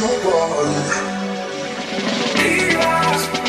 your life. Lost.